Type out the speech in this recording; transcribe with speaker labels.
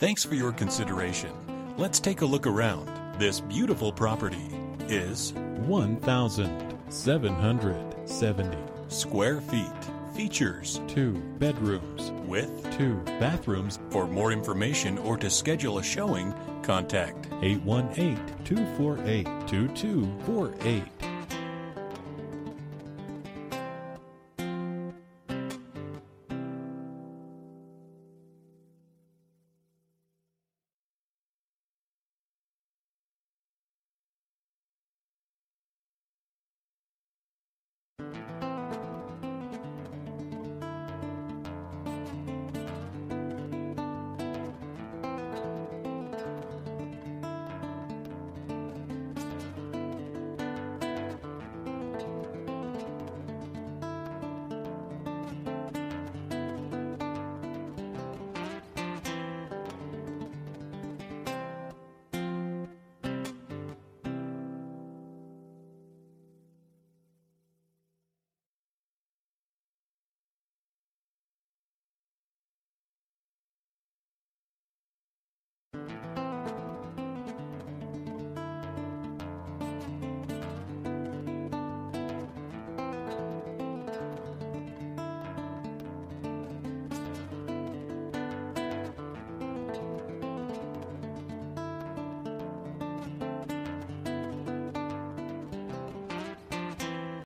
Speaker 1: Thanks for your consideration. Let's take a look around. This beautiful property is
Speaker 2: 1,770.
Speaker 1: square feet. Features
Speaker 2: Two bedrooms,
Speaker 1: with
Speaker 2: two bathrooms,
Speaker 1: For more information or to schedule a showing, contact
Speaker 2: 818 248 2248.